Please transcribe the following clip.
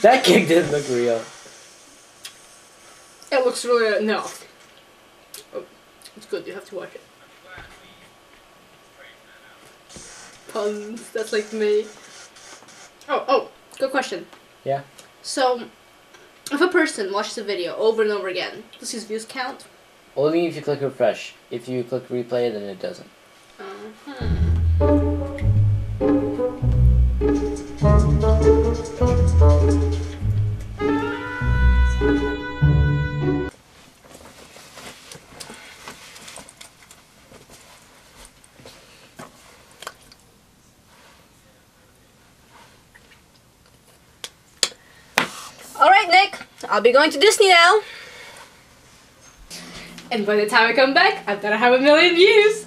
That kick didn't look real. It looks really no. Oh, it's good. You have to watch it. Puns. That's like me. Oh, oh, good question. Yeah. So, if a person watches a video over and over again, does his views count? Only if you click refresh. If you click replay, then it doesn't. Uh-huh. Alright, Nick. I'll be going to Disney now. And by the time I come back, I better have a million views.